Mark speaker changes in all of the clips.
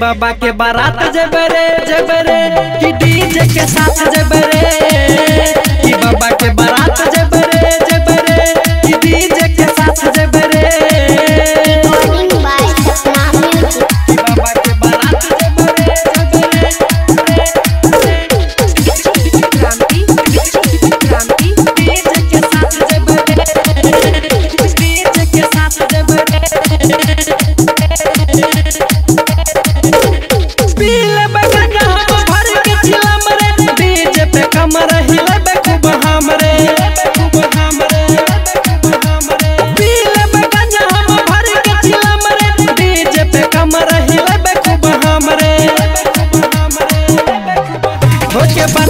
Speaker 1: बाबा के बारात जबरे जबरे की डीजे के साथ जबरे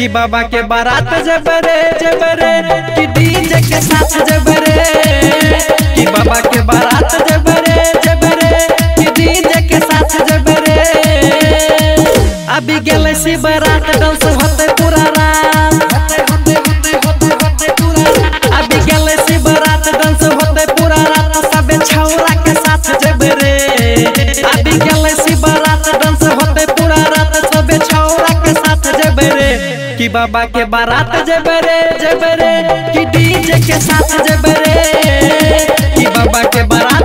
Speaker 1: कि बाबा के बारात जबरे जबरे कि डीजे के साथ जबरे कि बाबा के बारात जबरे जबरे कि डीजे के साथ जबरे अभी गेल सी बारात, डांस होते पूरा रात। अभी गेल सी बारात, डांस होते पूरा रात। बाबा के बारात जबरे जबरे की डीजे के साथ जबरे की बाबा के बारात